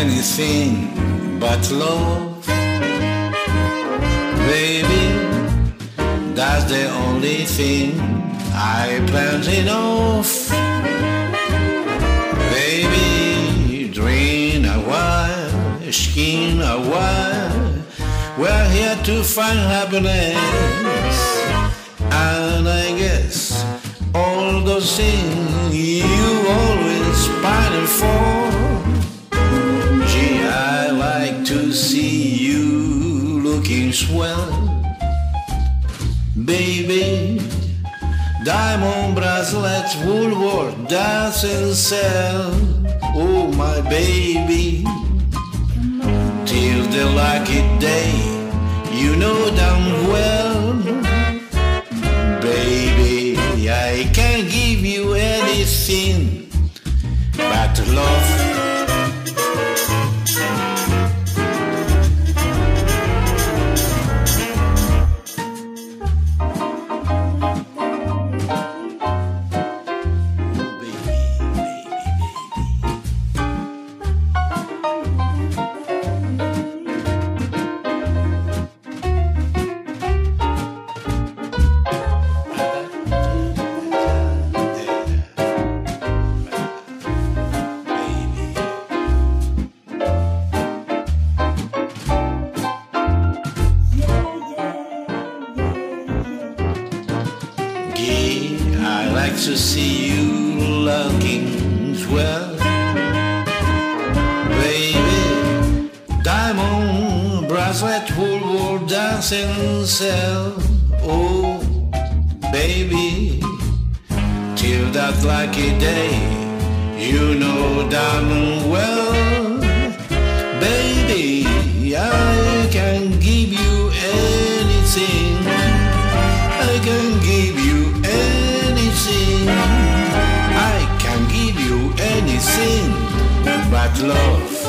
anything but love. Baby, that's the only thing I plan to know. Baby, drain a while, skin a while. We're here to find happiness. And I guess all those things you always fighting for. Looking swell. Baby, diamond bracelets, Woolworth, dancing cell. Oh, my baby, till the lucky day, you know damn well. Baby, I can't give you anything but love. Like to see you looking swell. Baby, diamond bracelet, Woolworth dancing cell. Oh, baby, till that lucky day, you know damn well. Baby, I can give you anything. I love.